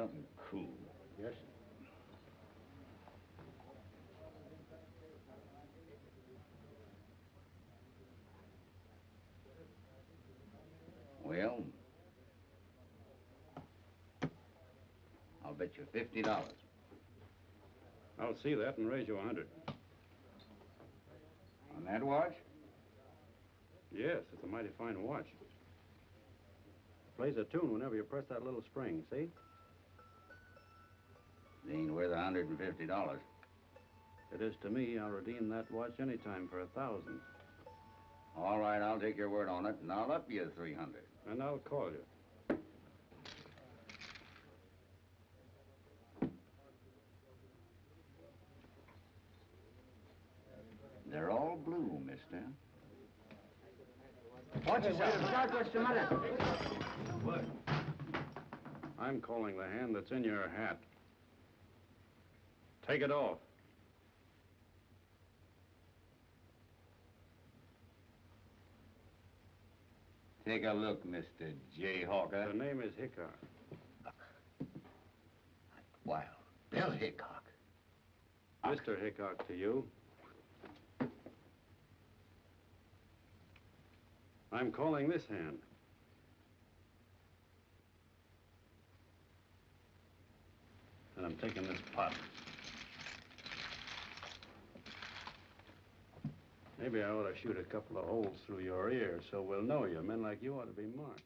something cool. Yes, sir. Well, I'll bet you fifty dollars. I'll see that and raise you a hundred. On that watch? Yes, it's a mighty fine watch. Plays a tune whenever you press that little spring, see? It ain't worth a hundred and fifty dollars. It is to me. I'll redeem that watch anytime for a thousand. All right, I'll take your word on it, and I'll up you three hundred. And I'll call you. They're all blue, mister. Watch yourself. Start what's the matter? I'm calling the hand that's in your hat. Take it off. Take a look, Mr. J. The Hawker. name is Hickok. Wow, Bill Hickok. Mr. Hickok to you. I'm calling this hand. I'm taking this pot. Maybe I ought to shoot a couple of holes through your ear so we'll know you. Men like you ought to be marked.